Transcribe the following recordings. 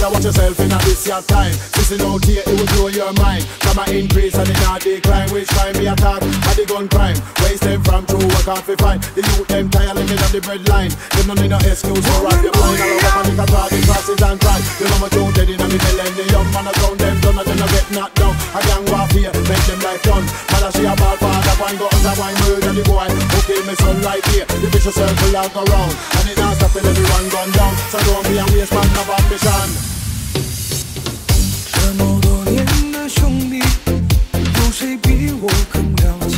better watch yourself in a this your time. Listen out here, it will blow your mind. Come a increase and it not decline. Which crime we attack? At the gun crime. Waste them from true, work off we find. The youth them tired living on the bread line. Them no need no excuse for rock your blind. I love panic attack, the crosses and crime. You know my tune dead in a me millennium. Man I count them done and me son right here? The vicious circle all go round. And it not stop till everyone gone down. So don't be a waste man of ambition. 这么多年的兄弟，有谁比我更了解？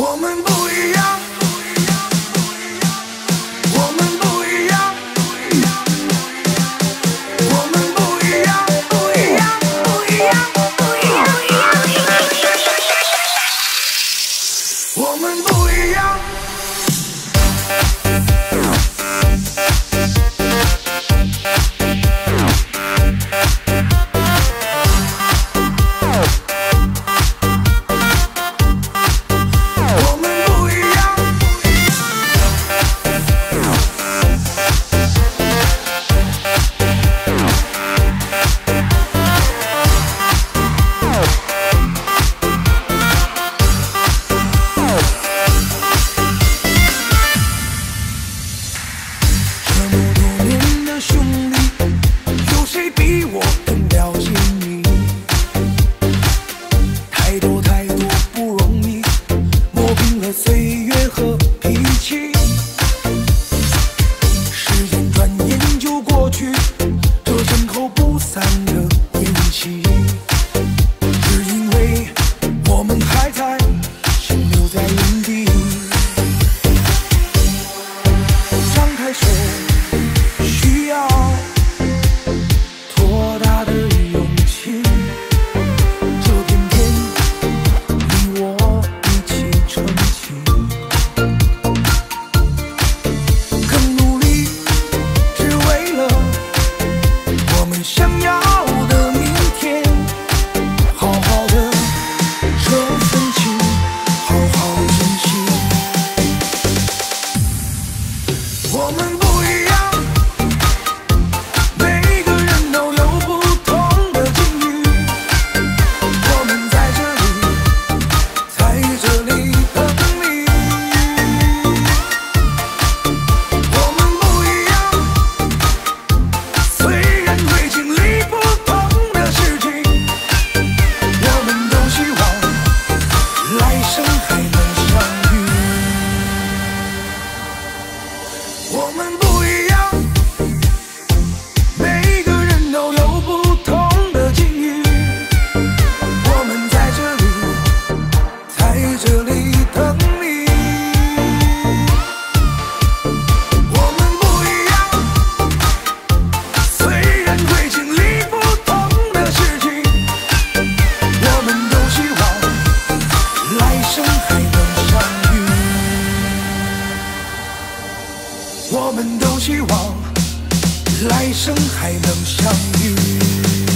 我们不一样。我们都希望来生还能相遇。